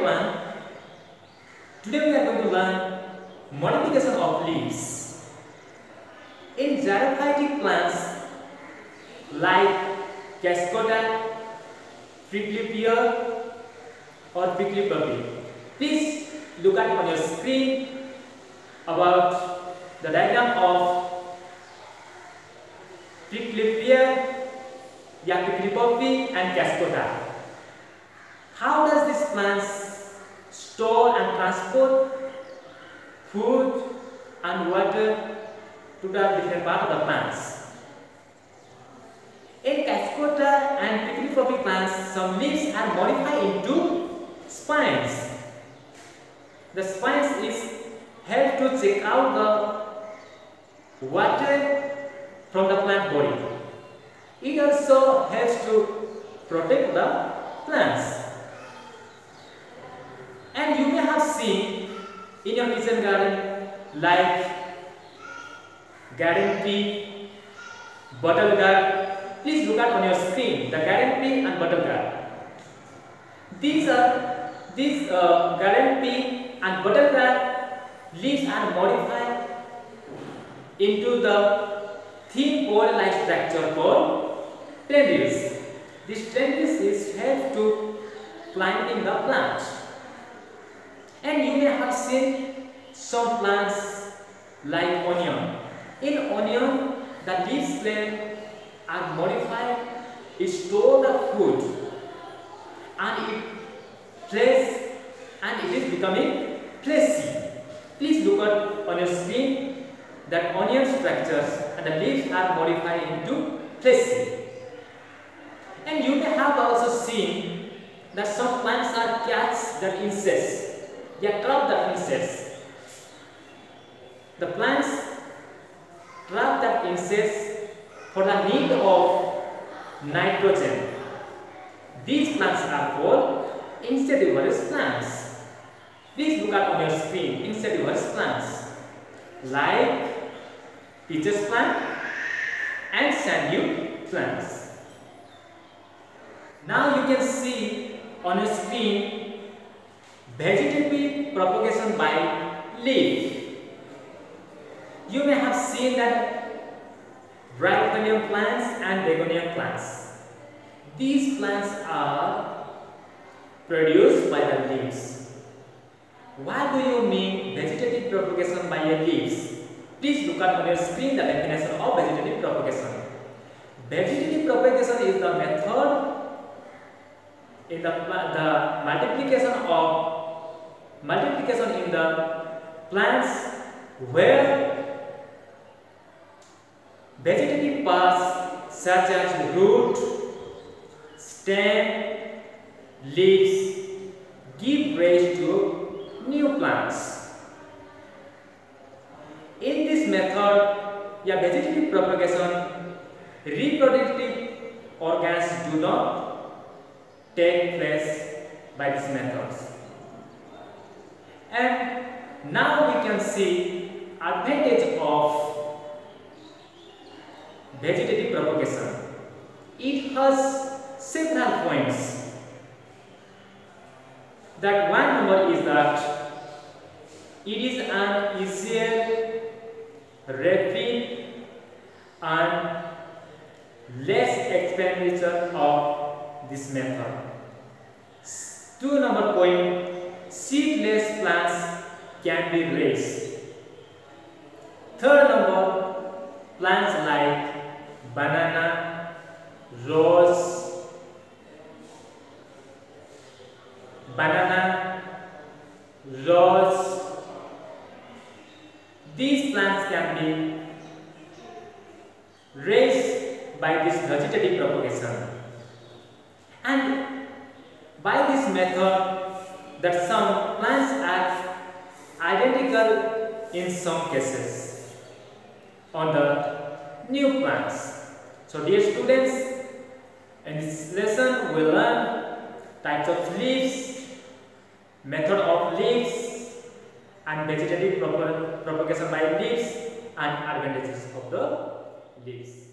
everyone. Today we are going to learn modification of leaves. In xerophytic plants like Cascota, prickly pear or prickly poppy. Please look at on your screen about the diagram of prickly pear, yeah, prickly poppy and Cascota. How does this plants store and transport food and water to the different part of the plants? In Cascota and prickly plants, some leaves are modified into spines. The spines is help to check out the water from the plant body. It also helps to protect the plants. You may have seen in your kitchen garden like garden pea, bottle gourd. Please look at on your screen the garden pea and bottle gourd. These are these uh, garden pea and bottle gourd leaves are modified into the thin pole-like structure called tendrils. This tendrils is help to planting the plant. And you may have seen some plants like onion. In onion, the leaves blade are modified, it store the food and it trace and it is becoming fleshy. Please look at on your screen that onion structures and the leaves are modified into fleshy. And you may have also seen that some plants are catch the insects they trap the insects. The plants trap the insects for the need of nitrogen. These plants are called insectivorous plants. Please look at on your screen insectivorous plants like pitcher plant and sandalwood plants. Now you can see on your screen Vegetative propagation by leaf. You may have seen that Bryophyllum plants and Begonia plants. These plants are produced by the leaves. What do you mean vegetative propagation by your leaves? Please look at on your screen the definition of vegetative propagation. Vegetative propagation is the method in the, the multiplication of multiplication in the plants where vegetative parts such as root, stem, leaves give rise to new plants. In this method, yeah, vegetative propagation, reproductive organs do not take place by these methods. And now we can see advantage of vegetative propagation. It has several points. That one number is that it is an easier, rapid and less expenditure of this method. Two number point seedless plants can be raised. Third number, plants like banana, rose, banana, rose. These plants can be raised by this vegetative propagation. And by this method, that some plants are identical in some cases on the new plants. So dear students, in this lesson we learn types of leaves, method of leaves and vegetative propagation by leaves and advantages of the leaves.